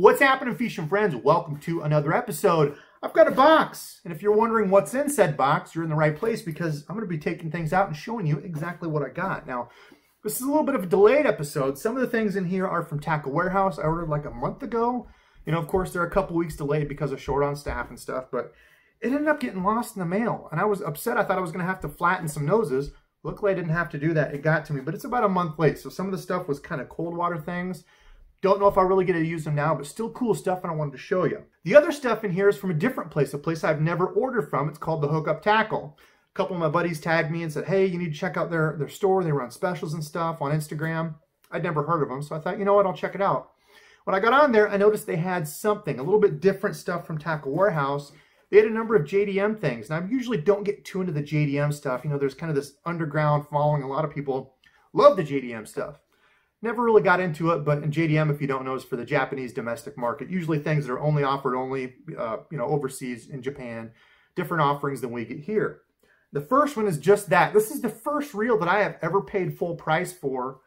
What's happening, Fish and Friends? Welcome to another episode. I've got a box, and if you're wondering what's in said box, you're in the right place because I'm going to be taking things out and showing you exactly what I got. Now, this is a little bit of a delayed episode. Some of the things in here are from Tackle Warehouse. I ordered like a month ago. You know, of course, they're a couple weeks delayed because of short on staff and stuff, but it ended up getting lost in the mail, and I was upset. I thought I was going to have to flatten some noses. Luckily, I didn't have to do that. It got to me, but it's about a month late, so some of the stuff was kind of cold water things. Don't know if I really get to use them now, but still cool stuff and I wanted to show you. The other stuff in here is from a different place, a place I've never ordered from. It's called the Hookup Tackle. A couple of my buddies tagged me and said, hey, you need to check out their, their store. They run specials and stuff on Instagram. I'd never heard of them, so I thought, you know what, I'll check it out. When I got on there, I noticed they had something, a little bit different stuff from Tackle Warehouse. They had a number of JDM things. and I usually don't get too into the JDM stuff. You know, there's kind of this underground following. A lot of people love the JDM stuff. Never really got into it, but in JDM, if you don't know, is for the Japanese domestic market. Usually things that are only offered only, uh, you know, overseas in Japan. Different offerings than we get here. The first one is just that. This is the first reel that I have ever paid full price for.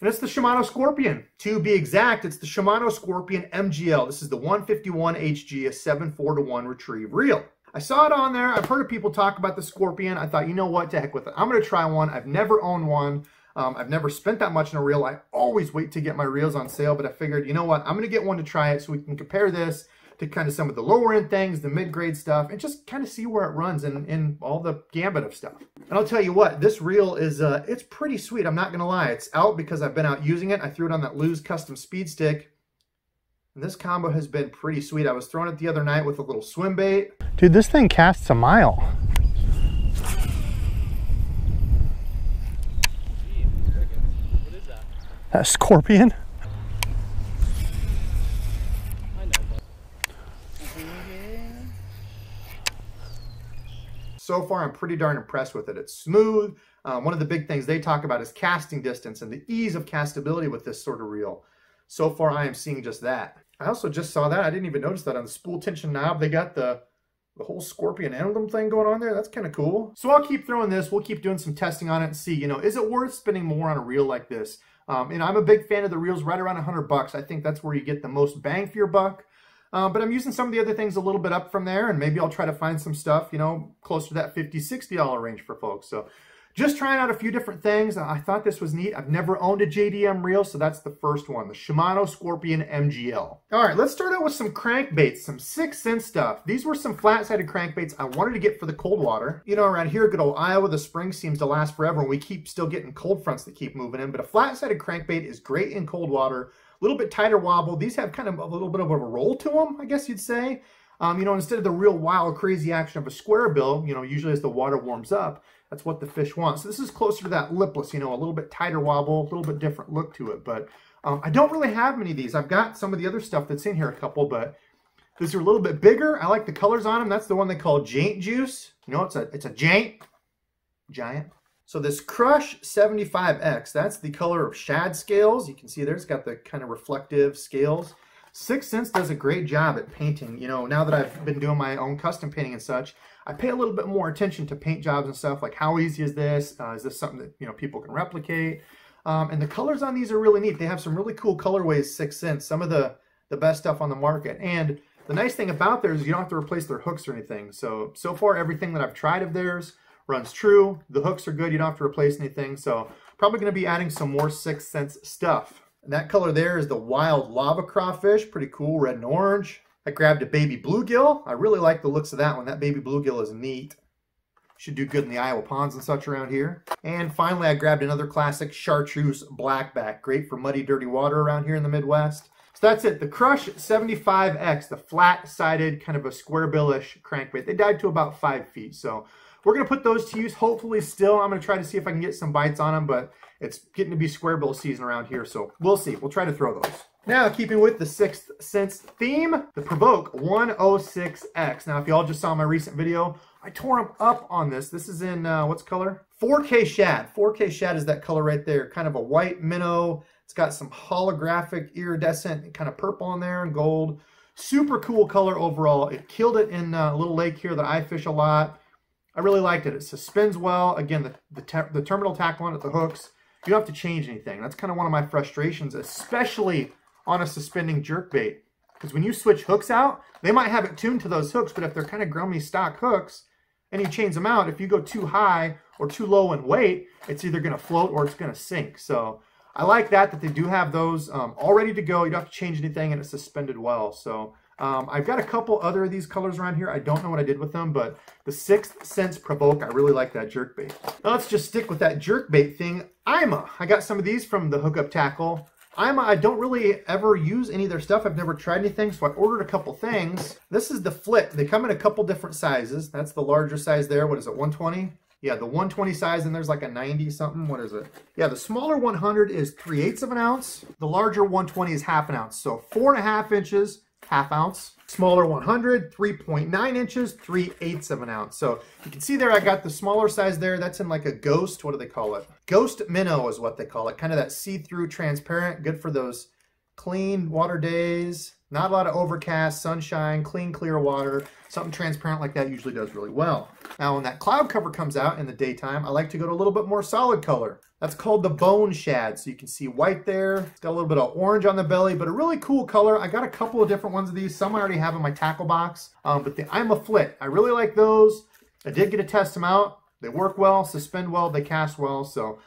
And it's the Shimano Scorpion. To be exact, it's the Shimano Scorpion MGL. This is the 151 HG, a 7.4 to 1 retrieve reel. I saw it on there. I've heard of people talk about the Scorpion. I thought, you know what, to heck with it. I'm going to try one. I've never owned one. Um, I've never spent that much in a reel. I always wait to get my reels on sale, but I figured, you know what, I'm going to get one to try it so we can compare this to kind of some of the lower end things, the mid-grade stuff, and just kind of see where it runs in, in all the gambit of stuff. And I'll tell you what, this reel is, uh, it's pretty sweet. I'm not going to lie. It's out because I've been out using it. I threw it on that Lew's Custom Speed Stick. And this combo has been pretty sweet. I was throwing it the other night with a little swim bait. Dude, this thing casts a mile. That scorpion? So far, I'm pretty darn impressed with it. It's smooth. Um, one of the big things they talk about is casting distance and the ease of castability with this sort of reel. So far, I am seeing just that. I also just saw that. I didn't even notice that on the spool tension knob. They got the the whole scorpion emblem thing going on there. That's kind of cool. So I'll keep throwing this. We'll keep doing some testing on it and see, you know, is it worth spending more on a reel like this? Um, and I'm a big fan of the reels right around 100 bucks. I think that's where you get the most bang for your buck. Uh, but I'm using some of the other things a little bit up from there, and maybe I'll try to find some stuff, you know, closer to that $50, $60 range for folks. So just trying out a few different things. I thought this was neat. I've never owned a JDM reel, so that's the first one, the Shimano Scorpion MGL. All right, let's start out with some crankbaits, some 6th Sense stuff. These were some flat-sided crankbaits I wanted to get for the cold water. You know, around here, good old Iowa, the spring seems to last forever, and we keep still getting cold fronts that keep moving in, but a flat-sided crankbait is great in cold water, a little bit tighter wobble. These have kind of a little bit of a roll to them, I guess you'd say. Um, you know, instead of the real wild, crazy action of a square bill, you know, usually as the water warms up, that's what the fish wants. So this is closer to that lipless, you know, a little bit tighter wobble, a little bit different look to it. But um, I don't really have many of these. I've got some of the other stuff that's in here, a couple, but these are a little bit bigger. I like the colors on them. That's the one they call Jaint Juice. You know, it's a, it's a Jaint, giant. So this Crush 75X, that's the color of shad scales. You can see there, it's got the kind of reflective scales. 6th Sense does a great job at painting. You know, now that I've been doing my own custom painting and such, I pay a little bit more attention to paint jobs and stuff, like how easy is this? Uh, is this something that, you know, people can replicate? Um, and the colors on these are really neat. They have some really cool colorways, 6th Sense, some of the, the best stuff on the market. And the nice thing about theirs is you don't have to replace their hooks or anything. So, so far everything that I've tried of theirs runs true. The hooks are good. You don't have to replace anything. So probably going to be adding some more 6th Sense stuff. And that color there is the wild lava crawfish. Pretty cool, red and orange. I grabbed a baby bluegill. I really like the looks of that one. That baby bluegill is neat. Should do good in the Iowa ponds and such around here. And finally, I grabbed another classic chartreuse blackback. Great for muddy, dirty water around here in the Midwest. So that's it. The Crush 75X, the flat-sided, kind of a square billish crankbait. They died to about five feet. So we're going to put those to use, hopefully still. I'm going to try to see if I can get some bites on them, but it's getting to be square bill season around here, so we'll see. We'll try to throw those. Now, keeping with the 6th Sense theme, the Provoke 106X. Now, if y'all just saw my recent video, I tore them up on this. This is in, uh, what's color? 4K Shad. 4K Shad is that color right there. Kind of a white minnow. It's got some holographic iridescent kind of purple in there and gold. Super cool color overall. It killed it in uh, a little lake here that I fish a lot. I really liked it. It suspends well. Again, the, the, the terminal tackle on it, the hooks, you don't have to change anything. That's kind of one of my frustrations, especially on a suspending jerk bait. Because when you switch hooks out, they might have it tuned to those hooks, but if they're kind of grummy stock hooks and you change them out, if you go too high or too low in weight, it's either going to float or it's going to sink. So I like that, that they do have those um, all ready to go. You don't have to change anything and it's suspended well. So um, I've got a couple other of these colors around here. I don't know what I did with them, but the 6th Sense Provoke, I really like that jerk bait. Now let's just stick with that jerk bait thing. Ima, I got some of these from the Hookup Tackle. Ima, I don't really ever use any of their stuff. I've never tried anything, so I ordered a couple things. This is the Flit. They come in a couple different sizes. That's the larger size there. What is it, 120? Yeah, the 120 size, and there's like a 90 something. What is it? Yeah, the smaller 100 is 3 eighths of an ounce. The larger 120 is half an ounce. So four and a half inches half ounce. Smaller 100, 3.9 inches, 3 eighths of an ounce. So you can see there, I got the smaller size there. That's in like a ghost, what do they call it? Ghost minnow is what they call it. Kind of that see-through transparent, good for those clean water days. Not a lot of overcast, sunshine, clean, clear water. Something transparent like that usually does really well. Now, when that cloud cover comes out in the daytime, I like to go to a little bit more solid color. That's called the bone shad. So you can see white there. It's got a little bit of orange on the belly, but a really cool color. I got a couple of different ones of these. Some I already have in my tackle box, um, but the a Flit, I really like those. I did get to test them out. They work well, suspend well, they cast well. So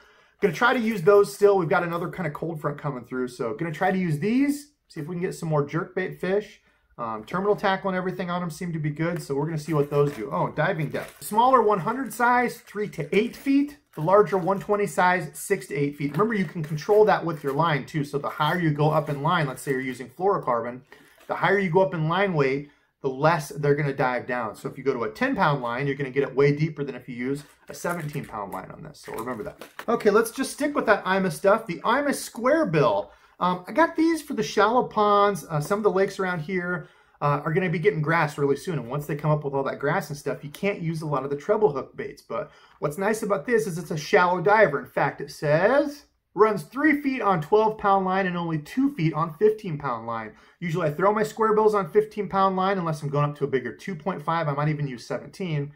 gonna try to use those still. We've got another kind of cold front coming through. So gonna try to use these, see if we can get some more jerkbait fish. Um, terminal tackle and everything on them seem to be good, so we're going to see what those do. Oh, diving depth. Smaller 100 size, 3 to 8 feet. The larger 120 size, 6 to 8 feet. Remember, you can control that with your line, too. So the higher you go up in line, let's say you're using fluorocarbon, the higher you go up in line weight, the less they're going to dive down. So if you go to a 10-pound line, you're going to get it way deeper than if you use a 17-pound line on this. So remember that. Okay, let's just stick with that IMA stuff. The IMA square bill. Um, I got these for the shallow ponds. Uh, some of the lakes around here uh, are going to be getting grass really soon. And once they come up with all that grass and stuff, you can't use a lot of the treble hook baits. But what's nice about this is it's a shallow diver. In fact, it says runs 3 feet on 12 pound line and only 2 feet on 15 pound line. Usually I throw my square bills on 15 pound line unless I'm going up to a bigger 2.5. I might even use 17.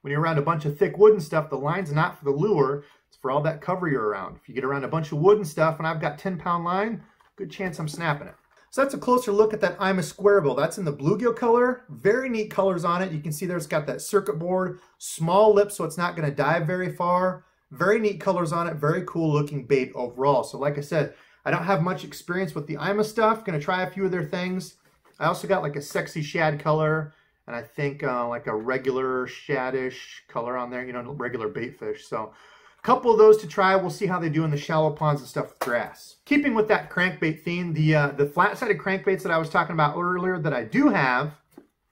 When you're around a bunch of thick wood and stuff, the line's not for the lure. For all that cover you're around. If you get around a bunch of wood and stuff and I've got 10 pound line, good chance I'm snapping it. So that's a closer look at that Ima square bill. That's in the bluegill color. Very neat colors on it. You can see there it's got that circuit board, small lip so it's not going to dive very far. Very neat colors on it. Very cool looking bait overall. So like I said, I don't have much experience with the Ima stuff. Going to try a few of their things. I also got like a sexy shad color and I think uh, like a regular shadish color on there, you know, regular bait fish. So couple of those to try. We'll see how they do in the shallow ponds and stuff with grass. Keeping with that crankbait theme, the, uh, the flat-sided crankbaits that I was talking about earlier that I do have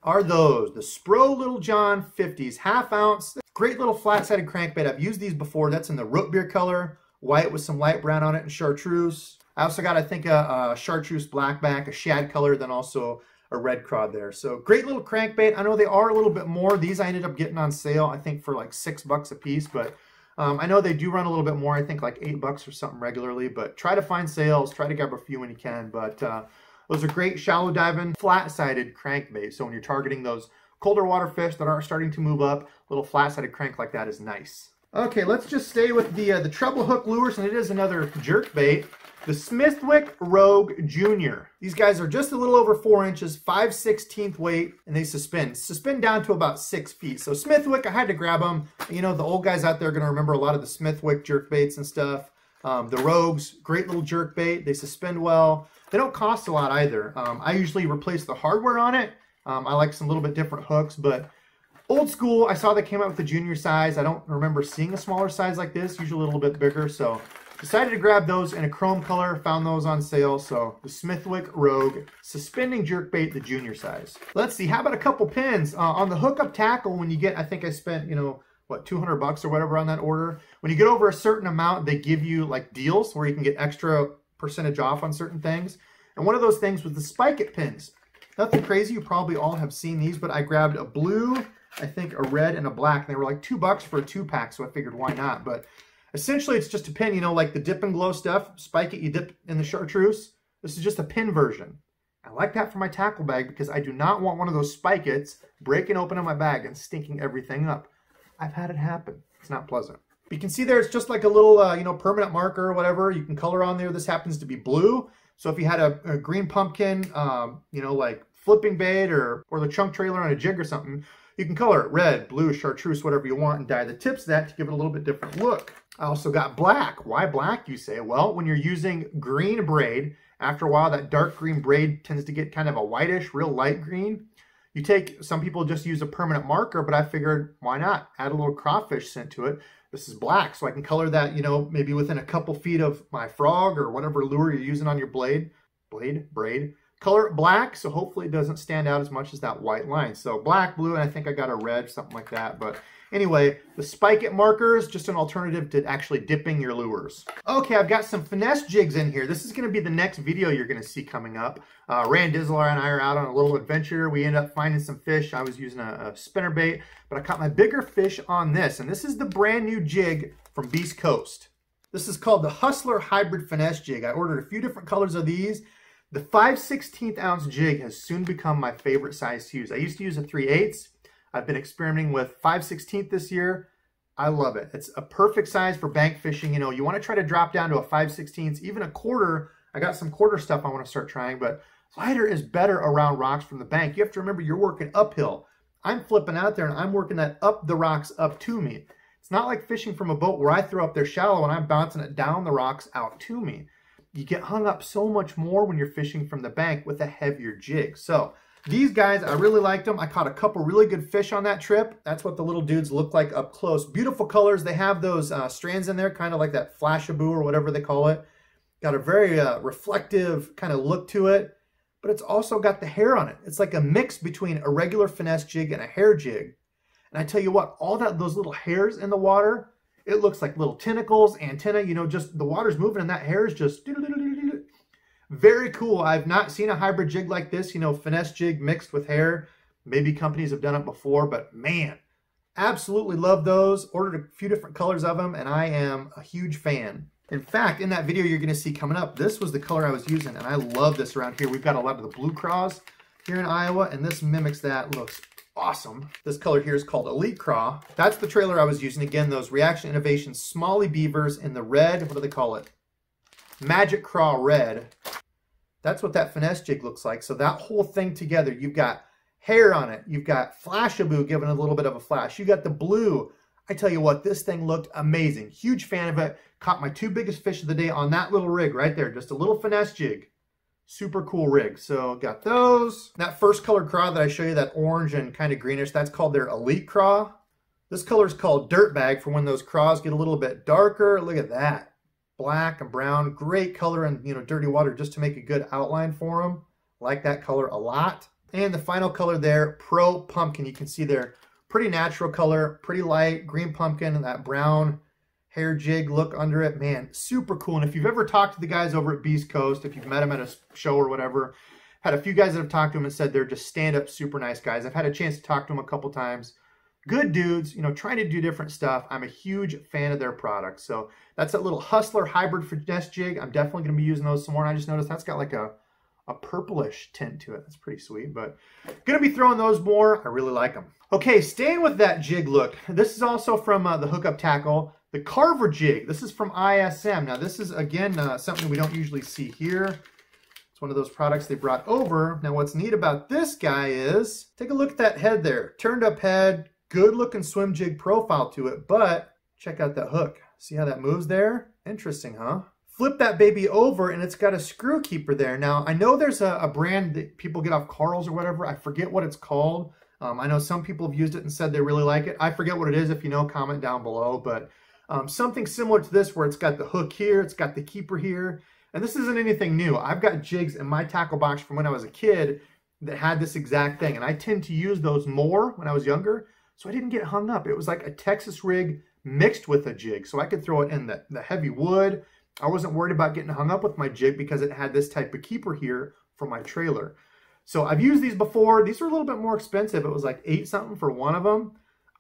are those. The Spro Little John 50s, half ounce. Great little flat-sided crankbait. I've used these before. That's in the root beer color, white with some light brown on it and chartreuse. I also got, I think, a, a chartreuse blackback, a shad color, then also a red cod there. So great little crankbait. I know they are a little bit more. These I ended up getting on sale, I think, for like six bucks a piece, but um, I know they do run a little bit more, I think like eight bucks or something regularly, but try to find sales, try to grab a few when you can. But uh, those are great shallow diving, flat-sided crankbait. So when you're targeting those colder water fish that aren't starting to move up, little flat-sided crank like that is nice. Okay, let's just stay with the uh, the treble hook lures, and it is another jerk bait. The Smithwick Rogue Junior. These guys are just a little over four inches, 5 16th weight, and they suspend. Suspend down to about six feet. So Smithwick, I had to grab them. You know, the old guys out there are going to remember a lot of the Smithwick jerk baits and stuff. Um, the Rogues, great little jerk bait. They suspend well. They don't cost a lot either. Um, I usually replace the hardware on it. Um, I like some little bit different hooks, but old school, I saw they came out with the junior size. I don't remember seeing a smaller size like this, usually a little bit bigger. So Decided to grab those in a chrome color, found those on sale, so the Smithwick Rogue Suspending Jerkbait, the junior size. Let's see, how about a couple pins? Uh, on the hookup tackle, when you get, I think I spent, you know, what, 200 bucks or whatever on that order. When you get over a certain amount, they give you like deals where you can get extra percentage off on certain things. And one of those things was the Spike It pins. Nothing crazy, you probably all have seen these, but I grabbed a blue, I think a red and a black, and they were like two bucks for a two pack, so I figured why not. But Essentially, it's just a pin, you know, like the dip and glow stuff. Spike it, you dip in the chartreuse. This is just a pin version. I like that for my tackle bag because I do not want one of those spike its breaking open in my bag and stinking everything up. I've had it happen. It's not pleasant. But You can see there it's just like a little, uh, you know, permanent marker or whatever. You can color on there. This happens to be blue. So if you had a, a green pumpkin, um, you know, like flipping bait or, or the chunk trailer on a jig or something, you can color it red, blue, chartreuse, whatever you want, and dye the tips of that to give it a little bit different look. I also got black. Why black, you say? Well, when you're using green braid, after a while, that dark green braid tends to get kind of a whitish, real light green. You take, some people just use a permanent marker, but I figured, why not? Add a little crawfish scent to it. This is black, so I can color that, you know, maybe within a couple feet of my frog or whatever lure you're using on your blade. Blade? Braid? Color black, so hopefully it doesn't stand out as much as that white line. So black, blue, and I think I got a red, something like that. But Anyway, the spike it markers, just an alternative to actually dipping your lures. Okay, I've got some finesse jigs in here. This is gonna be the next video you're gonna see coming up. Uh, Rand Dizzler and I are out on a little adventure. We end up finding some fish. I was using a, a spinner bait, but I caught my bigger fish on this. And this is the brand new jig from Beast Coast. This is called the Hustler Hybrid Finesse Jig. I ordered a few different colors of these. The 5 16th ounce jig has soon become my favorite size to use. I used to use a 3 8 I've been experimenting with 5 16th this year. I love it. It's a perfect size for bank fishing. You know, you want to try to drop down to a 5 16th, even a quarter. I got some quarter stuff I want to start trying, but lighter is better around rocks from the bank. You have to remember you're working uphill. I'm flipping out there and I'm working that up the rocks up to me. It's not like fishing from a boat where I throw up there shallow and I'm bouncing it down the rocks out to me. You get hung up so much more when you're fishing from the bank with a heavier jig. So these guys, I really liked them. I caught a couple really good fish on that trip. That's what the little dudes look like up close. Beautiful colors. They have those uh, strands in there, kind of like that flashabou or whatever they call it. Got a very uh, reflective kind of look to it, but it's also got the hair on it. It's like a mix between a regular finesse jig and a hair jig. And I tell you what, all that those little hairs in the water, it looks like little tentacles, antenna, you know, just the water's moving and that hair is just very cool. I've not seen a hybrid jig like this, you know, finesse jig mixed with hair. Maybe companies have done it before, but man, absolutely love those. Ordered a few different colors of them, and I am a huge fan. In fact, in that video you're going to see coming up, this was the color I was using, and I love this around here. We've got a lot of the blue craws here in Iowa, and this mimics that. Looks awesome. This color here is called Elite Craw. That's the trailer I was using. Again, those Reaction Innovations Smallie Beavers in the red, what do they call it? Magic Craw Red. That's what that finesse jig looks like. So that whole thing together, you've got hair on it. You've got flashabou giving a little bit of a flash. You got the blue. I tell you what, this thing looked amazing. Huge fan of it. Caught my two biggest fish of the day on that little rig right there. Just a little finesse jig. Super cool rig. So got those. That first colored craw that I show you, that orange and kind of greenish, that's called their Elite Craw. This color is called Dirtbag for when those craws get a little bit darker. Look at that black and brown. Great color in you know dirty water just to make a good outline for them. Like that color a lot. And the final color there, Pro Pumpkin. You can see there, pretty natural color, pretty light, green pumpkin, and that brown hair jig look under it. Man, super cool. And if you've ever talked to the guys over at Beast Coast, if you've met them at a show or whatever, had a few guys that have talked to them and said they're just stand-up super nice guys. I've had a chance to talk to them a couple times good dudes, you know, trying to do different stuff. I'm a huge fan of their products. So that's a little Hustler hybrid finesse jig. I'm definitely going to be using those some more. And I just noticed that's got like a, a purplish tint to it. That's pretty sweet, but going to be throwing those more. I really like them. Okay, staying with that jig look. This is also from uh, the Hookup Tackle, the Carver jig. This is from ISM. Now, this is, again, uh, something we don't usually see here. It's one of those products they brought over. Now, what's neat about this guy is, take a look at that head there. Turned up head, good looking swim jig profile to it, but check out that hook. See how that moves there? Interesting, huh? Flip that baby over and it's got a screw keeper there. Now, I know there's a, a brand that people get off Karl's or whatever. I forget what it's called. Um, I know some people have used it and said they really like it. I forget what it is. If you know, comment down below. But um, something similar to this where it's got the hook here, it's got the keeper here. And this isn't anything new. I've got jigs in my tackle box from when I was a kid that had this exact thing. And I tend to use those more when I was younger so I didn't get hung up. It was like a Texas rig mixed with a jig. So I could throw it in the, the heavy wood. I wasn't worried about getting hung up with my jig because it had this type of keeper here for my trailer. So I've used these before. These are a little bit more expensive. It was like eight something for one of them.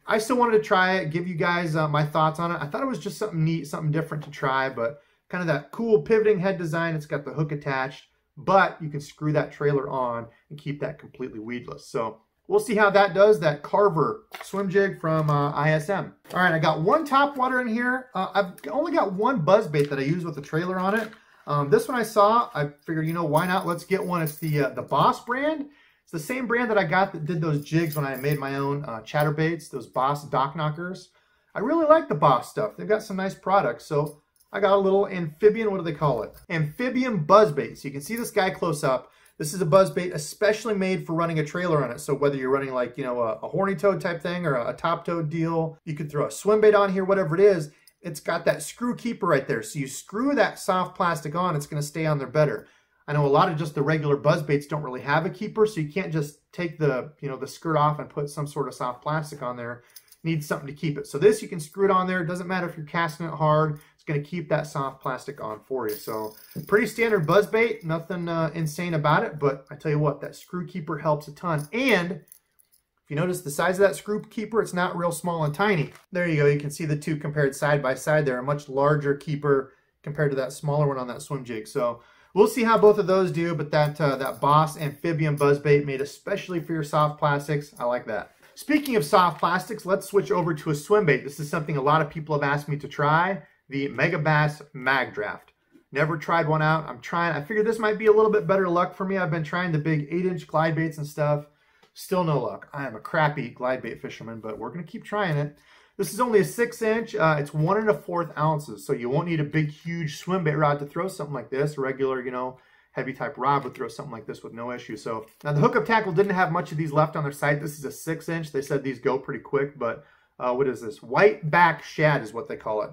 I still wanted to try it, give you guys uh, my thoughts on it. I thought it was just something neat, something different to try, but kind of that cool pivoting head design. It's got the hook attached, but you can screw that trailer on and keep that completely weedless. So We'll see how that does, that Carver swim jig from uh, ISM. All right, I got one top water in here. Uh, I've only got one buzz bait that I use with the trailer on it. Um, this one I saw, I figured, you know, why not? Let's get one. It's the uh, the Boss brand. It's the same brand that I got that did those jigs when I made my own uh, chatterbaits, those Boss dock knockers. I really like the Boss stuff. They've got some nice products. So I got a little amphibian, what do they call it? Amphibian buzzbait. So you can see this guy close up. This is a buzzbait especially made for running a trailer on it. So whether you're running like, you know, a, a horny toad type thing or a, a top toad deal, you could throw a swim bait on here, whatever it is. It's got that screw keeper right there. So you screw that soft plastic on, it's going to stay on there better. I know a lot of just the regular buzz baits don't really have a keeper, so you can't just take the, you know, the skirt off and put some sort of soft plastic on there. Need something to keep it. So this, you can screw it on there. It doesn't matter if you're casting it hard It's going to keep that soft plastic on for you. So pretty standard buzz bait, nothing uh, insane about it, but I tell you what, that screw keeper helps a ton. And if you notice the size of that screw keeper, it's not real small and tiny. There you go. You can see the two compared side by side there, a much larger keeper compared to that smaller one on that swim jig. So we'll see how both of those do, but that, uh, that Boss Amphibian Buzz Bait made especially for your soft plastics, I like that. Speaking of soft plastics, let's switch over to a swim bait. This is something a lot of people have asked me to try the Megabass Mag Draft. Never tried one out. I'm trying. I figured this might be a little bit better luck for me. I've been trying the big 8-inch glide baits and stuff. Still no luck. I am a crappy glide bait fisherman, but we're going to keep trying it. This is only a 6-inch. Uh, it's 1 and a fourth ounces, so you won't need a big, huge swim bait rod to throw something like this. A regular, you know, heavy type rod would throw something like this with no issue. So now the hookup tackle didn't have much of these left on their site. This is a 6-inch. They said these go pretty quick, but uh, what is this? White back shad is what they call it.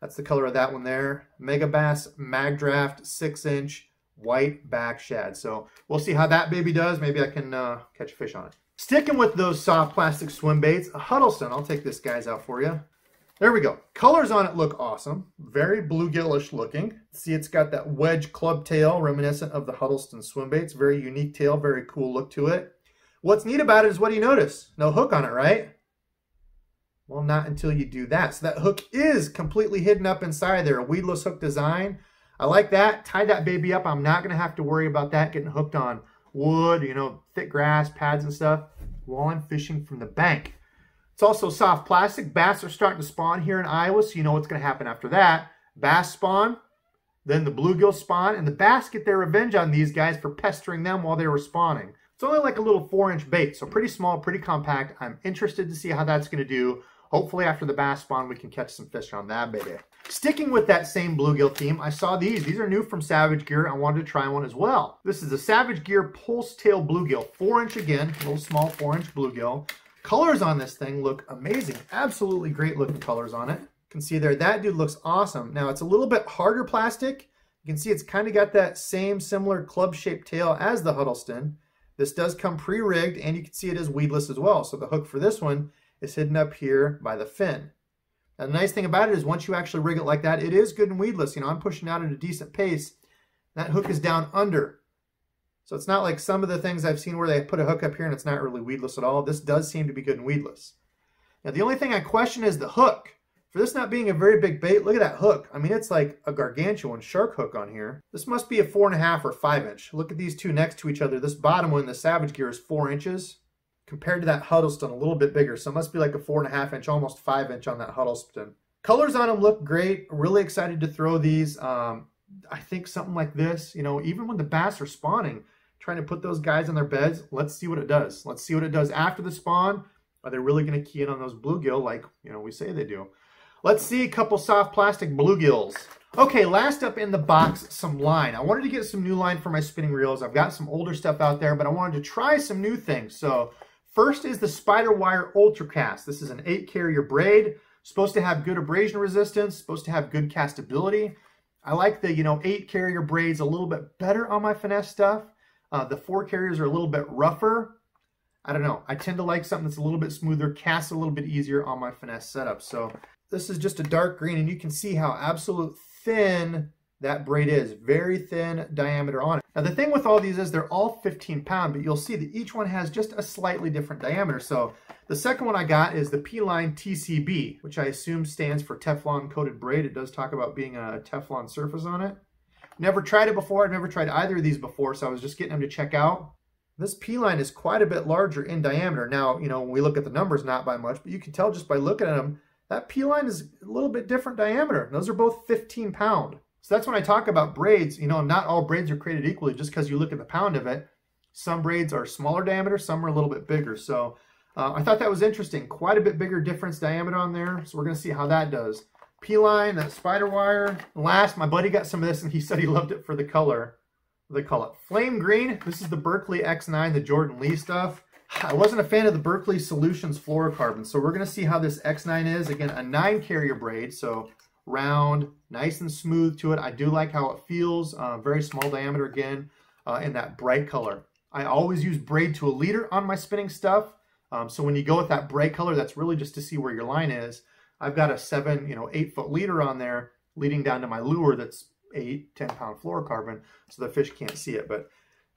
That's the color of that one there. Megabass Mag Draft 6 inch white back shad. So we'll see how that baby does. Maybe I can uh, catch a fish on it. Sticking with those soft plastic swim baits, a Huddleston. I'll take this guys out for you. There we go. Colors on it look awesome. Very bluegillish looking. See, it's got that wedge club tail reminiscent of the Huddleston swim baits. Very unique tail, very cool look to it. What's neat about it is what do you notice? No hook on it, right? Well, not until you do that. So that hook is completely hidden up inside there, a weedless hook design. I like that. Tie that baby up. I'm not going to have to worry about that getting hooked on wood, you know, thick grass, pads and stuff while I'm fishing from the bank. It's also soft plastic. Bass are starting to spawn here in Iowa, so you know what's going to happen after that. Bass spawn, then the bluegill spawn, and the bass get their revenge on these guys for pestering them while they were spawning. It's only like a little four inch bait, so pretty small, pretty compact. I'm interested to see how that's going to do. Hopefully after the bass spawn, we can catch some fish on that baby. Sticking with that same bluegill theme, I saw these. These are new from Savage Gear. I wanted to try one as well. This is a Savage Gear Pulse Tail Bluegill. Four inch again, little small four inch bluegill. Colors on this thing look amazing. Absolutely great looking colors on it. You can see there, that dude looks awesome. Now it's a little bit harder plastic. You can see it's kind of got that same similar club shaped tail as the Huddleston. This does come pre-rigged and you can see it is weedless as well. So the hook for this one is hidden up here by the fin. Now, the nice thing about it is once you actually rig it like that, it is good and weedless. You know, I'm pushing out at a decent pace. That hook is down under. So it's not like some of the things I've seen where they put a hook up here and it's not really weedless at all. This does seem to be good and weedless. Now, the only thing I question is the hook. For this not being a very big bait, look at that hook. I mean, it's like a gargantuan shark hook on here. This must be a four and a half or five inch. Look at these two next to each other. This bottom one, the Savage Gear, is four inches compared to that Huddleston, a little bit bigger. So it must be like a four and a half inch, almost five inch on that Huddleston. Colors on them look great. Really excited to throw these. Um, I think something like this, you know, even when the bass are spawning, trying to put those guys on their beds, let's see what it does. Let's see what it does after the spawn. Are they really going to key in on those bluegill like, you know, we say they do? Let's see a couple soft plastic bluegills. Okay, last up in the box, some line. I wanted to get some new line for my spinning reels. I've got some older stuff out there, but I wanted to try some new things. So First is the Spiderwire Ultracast. This is an eight carrier braid, supposed to have good abrasion resistance, supposed to have good castability. I like the, you know, eight carrier braids a little bit better on my finesse stuff. Uh, the four carriers are a little bit rougher. I don't know. I tend to like something that's a little bit smoother, casts a little bit easier on my finesse setup. So this is just a dark green, and you can see how absolute thin that braid is. Very thin diameter on it. Now the thing with all these is they're all 15 pound, but you'll see that each one has just a slightly different diameter. So the second one I got is the P-Line TCB, which I assume stands for Teflon coated braid. It does talk about being a Teflon surface on it. Never tried it before. I've never tried either of these before, so I was just getting them to check out. This P-Line is quite a bit larger in diameter. Now, you know, when we look at the numbers, not by much, but you can tell just by looking at them, that P-Line is a little bit different diameter. Those are both 15 pound. So that's when I talk about braids, you know, not all braids are created equally just because you look at the pound of it. Some braids are smaller diameter, some are a little bit bigger. So uh, I thought that was interesting. Quite a bit bigger difference diameter on there. So we're going to see how that does. P-line, that spider wire. Last, my buddy got some of this and he said he loved it for the color. They call it flame green. This is the Berkley X9, the Jordan Lee stuff. I wasn't a fan of the Berkley Solutions fluorocarbon, so we're going to see how this X9 is. Again, a 9 carrier braid, so round, nice and smooth to it. I do like how it feels. Uh, very small diameter again, uh, in that bright color. I always use braid to a leader on my spinning stuff. Um, so when you go with that bright color, that's really just to see where your line is. I've got a seven, you know, eight foot leader on there leading down to my lure that's eight, 10 pound fluorocarbon, so the fish can't see it. But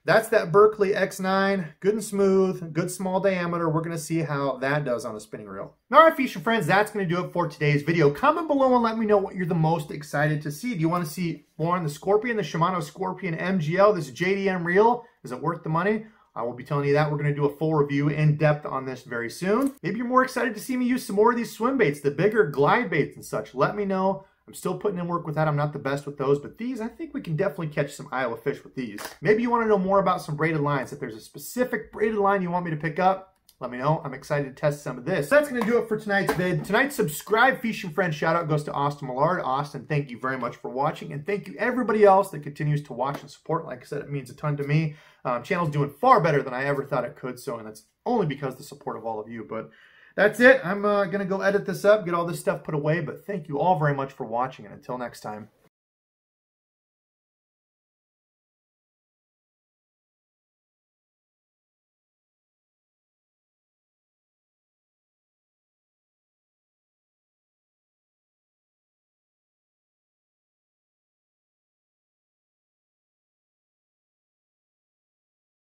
that's that Berkley X9, good and smooth, good small diameter. We're gonna see how that does on the spinning reel. All right, fishing friends, that's gonna do it for today's video. Comment below and let me know what you're the most excited to see. Do you wanna see more on the Scorpion, the Shimano Scorpion MGL, this JDM reel? Is it worth the money? I will be telling you that. We're going to do a full review in depth on this very soon. Maybe you're more excited to see me use some more of these swim baits, the bigger glide baits and such. Let me know. I'm still putting in work with that. I'm not the best with those, but these, I think we can definitely catch some Iowa fish with these. Maybe you want to know more about some braided lines. If there's a specific braided line you want me to pick up, let me know. I'm excited to test some of this. That's going to do it for tonight's vid. Tonight's subscribe fishing friend shout out goes to Austin Millard. Austin, thank you very much for watching. And thank you everybody else that continues to watch and support. Like I said, it means a ton to me. Um, channel's doing far better than I ever thought it could. So, and that's only because the support of all of you. But that's it. I'm uh, going to go edit this up, get all this stuff put away. But thank you all very much for watching. And until next time.